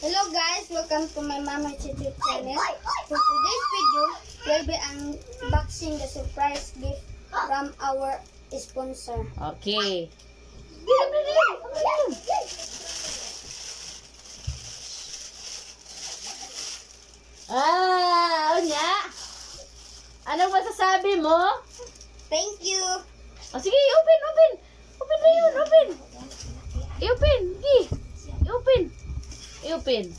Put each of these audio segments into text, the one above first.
Hello guys, welcome to my Mama YouTube channel. For today's video, we'll be unboxing the surprise gift from our sponsor. Okay. Ah, unya. Anong masasabi mo? Thank you! Oh, sige, open, open. Open na yun, open. I-open, gi. I-open. I-open.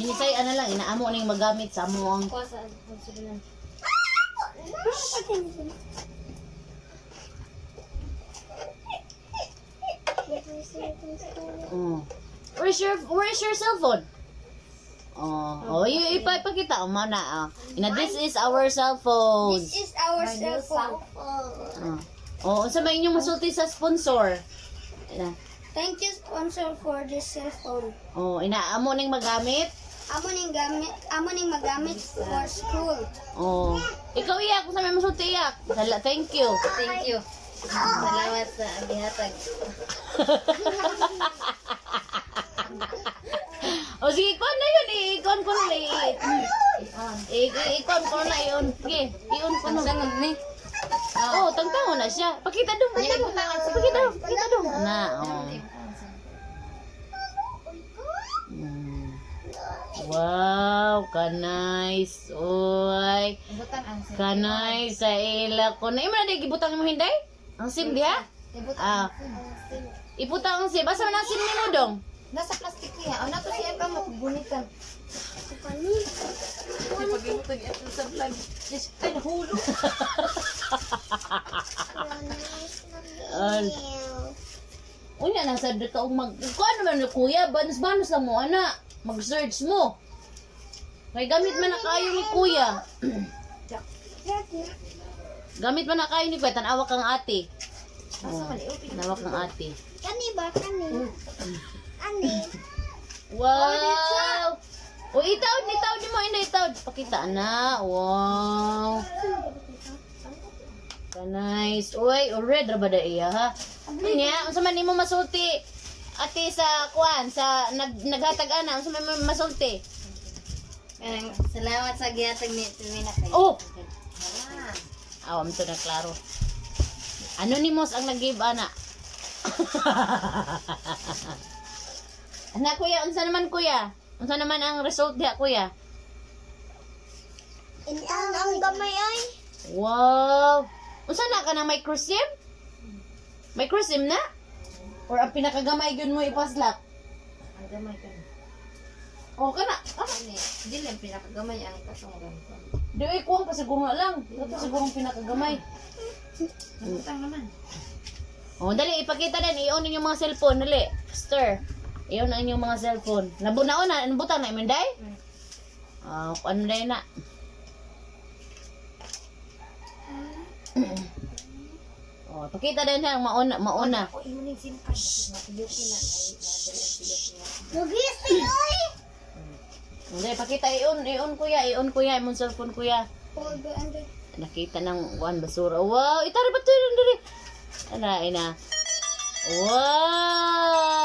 Minisay, ano lang, inaamo ning magamit sa amo ang Oh. Where's your Where's your cellphone? Oh, oh, y- ipapakita mo na. ah. Ina, this is our cell phone. This is our cell phone. Oh, unsa may inyong masulti sa sponsor? Ina. Thank you sponsor for this cell phone. Oh, inaamo ning magamit. Amo ning gamit, amo ning magamit for school. Oh. Ikaw iyak, kung sa may masulti iyak. Thank you. Thank you. Salamat sa bihatag. o sige, ikon na yun. Ikon ko na. i- i- i- Ikon ko na yun. Sige, iyon ko na. Sangan ni. Oh, tangtango na siya. Pakita dong, pakita dong. Pakita dong, pakita dong. Na, oh. Mm. Wow, kanay. Oy. Ibutan ang sim. Kanay sa ila ko. Na imo na di gibutang mo hinday? Ang sim diha? Ah. ang sim. Iputang ang sim. Basta man ang sim nimo dong. Nasa plastic niya. O nato siya pa mo gunitan. Pag-ibutan niya sa vlog. Yes, ay nahulo. Al. Unya na sa ka og mag kuan man ni kuya, banos banos lang mo ana. Mag-search mo. Kay gamit man na kayo ni kuya. gamit man na kayo ni kuya, tanawa kang ate. Oh, tanawa kang ate. Kani ba? Kani? Ani? Wow! O itawd ni tawd mo ina itawd. Pakita na. Wow. Ka nice. Uy, red ra ba da iya ha? Nya, unsa man nimo masulti? Ate sa kuan sa nag naghatag ana, unsa man mo masulti? Salamat sa gihatag ni Tumina kay. Oh, Ah. awam to na klaro. Anonymous ang nag-give ana. Ana kuya, unsa naman kuya? Unsa naman ang result diha kuya? Intang ang gamay ay. Wow! Unsa na ka ng microsim? Microsim na? Or ang pinakagamay gyud mo ipaslak? Ang gamay ka. O kana. Ah, Ani, di lang pinakagamay ang katunggan ko. di ay kuwang pa siguro nga lang. Ito siguro ang pinakagamay. Utang naman. O dali ipakita din i-on yung mga cellphone dali. Faster. I-on na inyong mga cellphone. Nabunaon na, nabutang na imenday? Hmm. Ah, ano na na? Oh, pakita din ang mauna, mauna. Ako imo ning SIM card. Napiyuki na. Lugising oy. Hindi, pakita i-on, i-on kuya, i-on kuya, imong cellphone kuya. Nakita ng one basura. Wow! Itari ba ito yun? Ana, ina. Wow!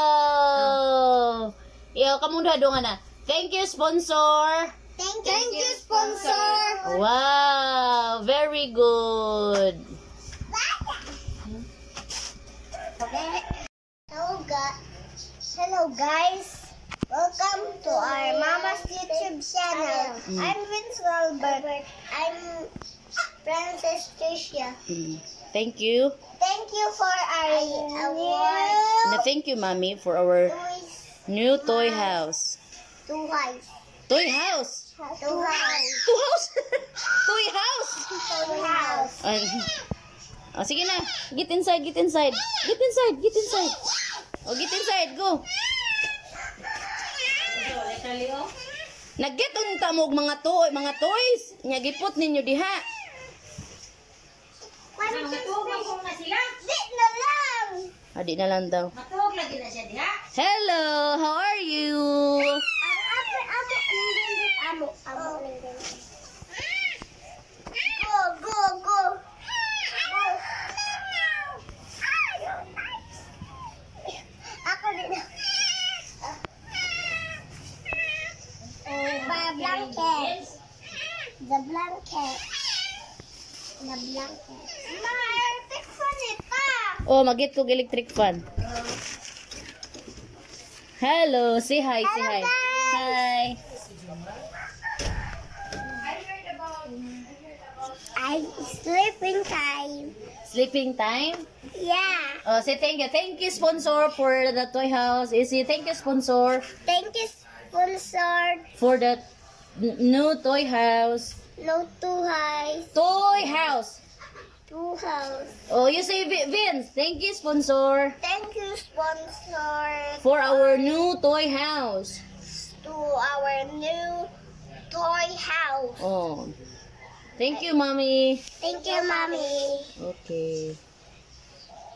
Iyo, kamunda doon na. Thank you, sponsor! Thank you, Thank you sponsor. Wow! Very good! Hello, guys. Hello, guys. Welcome to our Mama's YouTube channel. Mm. I'm Vince Walbert. I'm Princess Tricia. Mm. Thank you. Thank you for our award. And thank you, Mommy, for our new toy house. Two house. Toy house! Two house. Two house! toy house! Two house. Ay. Oh, sige na. Get inside, get inside. Get inside, get inside. Oh, get inside, go. Nagget unta mo mga toy, mga toys. Nya gipot ninyo diha. Matugog ko na sila. Di na lang. Adi na lang daw. Matugog lagi na siya diha. Hello, how are you? Amo, amo, amo, amo. Go, go, go. Ako din. The blanket. The blanket. The blanket. Ma, electric fan eh, ito. Oh, magit kog electric fan. Oh. Hello, say hi, say hi. Hello, Hi. I'm sleeping time. Sleeping time? Yeah. Oh, say thank you. Thank you, sponsor, for the toy house. Isi, thank you, sponsor, Thank you, sponsored. for the new toy house. No too high. Toy house. Two house. Oh, you say, Vi- Vince, thank you, sponsor, Thank you, sponsor. for our new toy house. to our new toy house. Oh. Thank you, mommy. Thank you, mommy. Okay.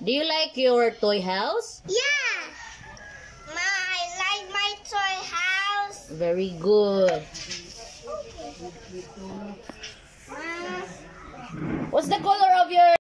Do you like your toy house? Yeah. Ma, I like my toy house. Very good. Ma. Uh, What's the color of your